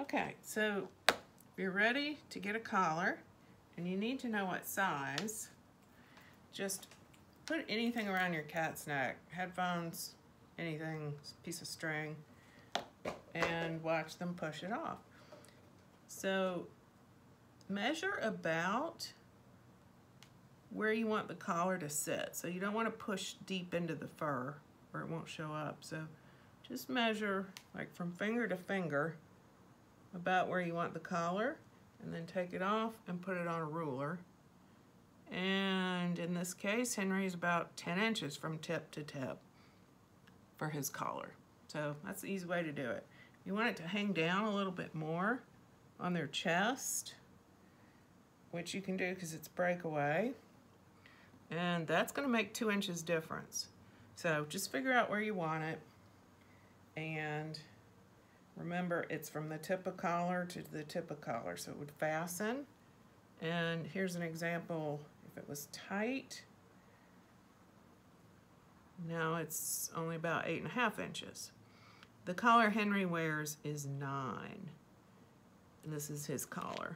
Okay, so you're ready to get a collar and you need to know what size, just put anything around your cat's neck, headphones, anything, piece of string, and watch them push it off. So measure about where you want the collar to sit. So you don't want to push deep into the fur or it won't show up. So just measure like from finger to finger about where you want the collar and then take it off and put it on a ruler. And in this case, Henry is about 10 inches from tip to tip for his collar. So that's the easy way to do it. You want it to hang down a little bit more on their chest, which you can do because it's breakaway. And that's gonna make two inches difference. So just figure out where you want it. And remember, it's from the tip of collar to the tip of collar. So it would fasten. And here's an example, if it was tight, now it's only about eight and a half inches. The collar Henry wears is nine. And this is his collar.